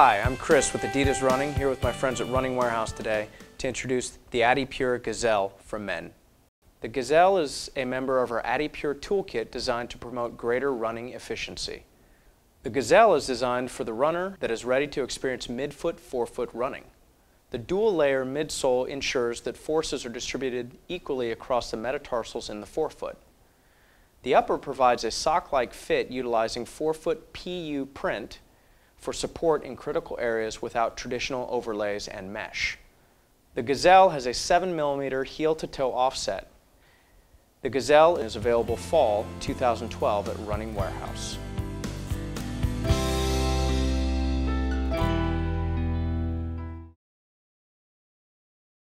Hi, I'm Chris with Adidas Running, here with my friends at Running Warehouse today to introduce the AdiPure Gazelle for men. The Gazelle is a member of our AdiPure toolkit designed to promote greater running efficiency. The Gazelle is designed for the runner that is ready to experience midfoot, forefoot running. The dual layer midsole ensures that forces are distributed equally across the metatarsals in the forefoot. The upper provides a sock-like fit utilizing forefoot PU print for support in critical areas without traditional overlays and mesh. The Gazelle has a 7mm heel-to-toe offset. The Gazelle is available fall 2012 at Running Warehouse.